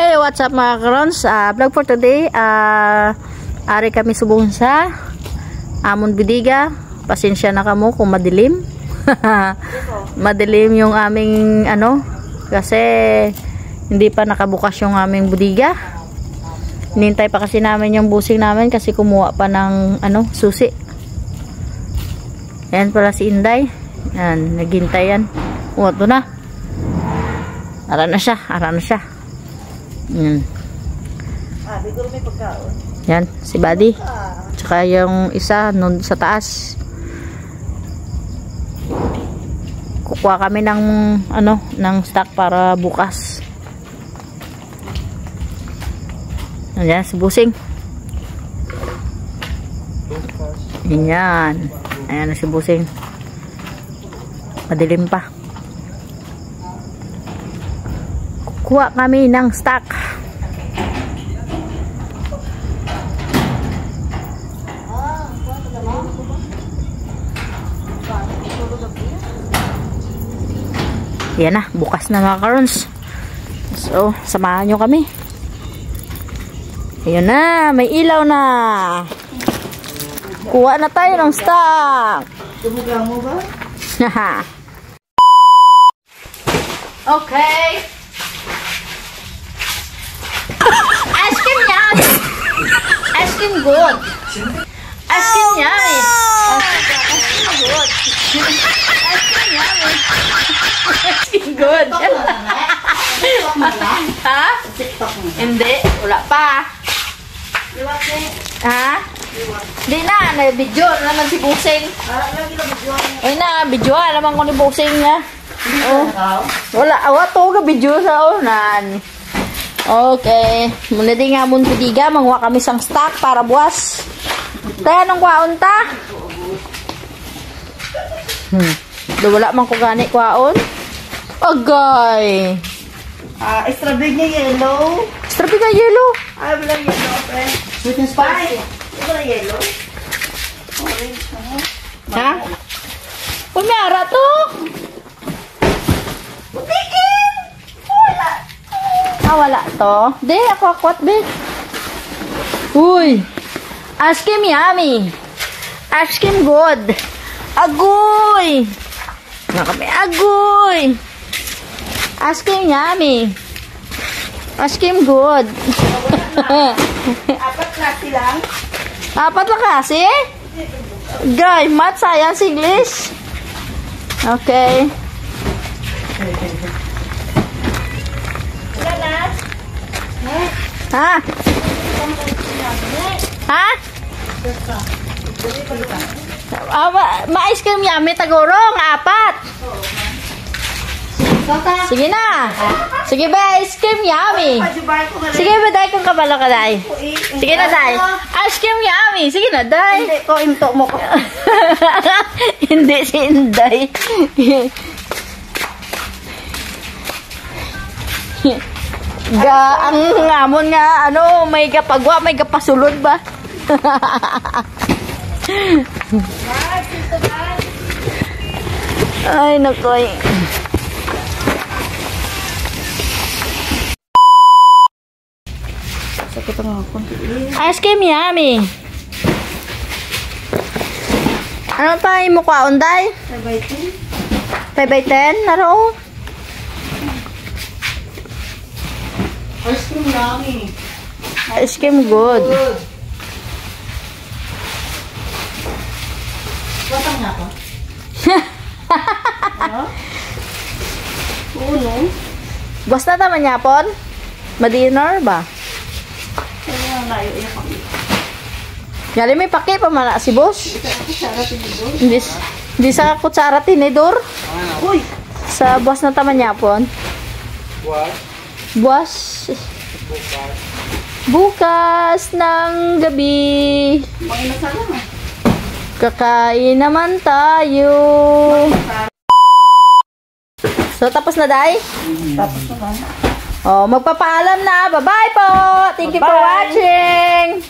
Hey, what's up mga karons? Uh, vlog for today. Uh, ari kami subong sa Amon Bidiga. Pasensya na kamo kung madilim. madilim yung aming ano kasi hindi pa nakabukas yung aming budiga. Nintay pa kasi namin yung busing namin kasi kumuha pa ng ano susi. Yan pala si Inday. Yan, naghintay yan. Uwa to na. Ara na siya, ara na siya. Yan. Ah, siguro may pagkaon. Yan, si Buddy. Tsaka yung isa nun sa taas. Kukuha kami ng ano, ng stock para bukas. Ayan, si Busing. Yan. Ayan na si Busing. Madilim pa. Kukuha kami ng stock. Yan na, bukas na mga karons. So, samahan nyo kami. Ayun na, may ilaw na. Kuha na tayo ng stock. Tumuga mo ba? Okay. Ice cream yummy. Cream good. Ice cream yummy. Ice cream good. Cream yummy. Cream good. ha? Hindi. Wala pa. Ha? Hindi na. Na-video na naman si Busing. Ay na, video naman ko ni Busing niya. Oh. Wala, awa to ka video sa unan. Okay. Muna din nga mong pidiga, mangwa kami sang stock para buwas. Tayo nung kwaon ta? Hmm. Wala man ko gani kwaon. Agay. Ah, strawberry niya yellow. Strabi ka yellow. Ah, wala yellow, friend. Sweet and spicy. Wala yellow. Orange, ano? Ha? Punyara to. Butikin! Wala. Ah, wala to. Di, ako akwat, be. Uy. Ice cream yummy. Ice cream good. Agoy. Nga kami, agoy. Ice cream yummy. Ice cream good. Apat klase lang. Apat lang kasi. Guy, math, science, English. Okay. Ha? Ha? Ah, ma- ma-ice cream yummy tagurong, apat. Sige na. Sige ba, ice cream yummy. Sige ba, day kung kabalo ka, day. Sige na, day. Ice cream yummy. Sige na, day. Hindi ko, into mo ko. Hindi si Inday. Ga, ang ngamon nga, ano, may kapagwa, may kapasulod ba? Ay, nakoy. Sakit ang ako. Ice cream yummy. Ano pa yung mukha unday? Sabay ko. 5 by 10? Naro? Ice cream lang eh. Ice cream good. Good. Batang nga ako. Ano? Uno. Basta naman yapon? Madinner ba? Nga na yung iyak ako. Yali may paki pa man si boss. Hindi, hindi sa kutsara tinidor. Uy! Sa boss na taman yapon. What? Boss. Bukas ng gabi. Kakain naman tayo. So, tapos na, Day? Tapos naman. Oh, magpapaalam na. Bye-bye po. Thank you for watching.